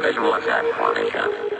visual attack formation.